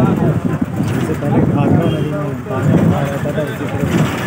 जैसे पहले घाघरा नदी में पानी आ रहता था उसी तरह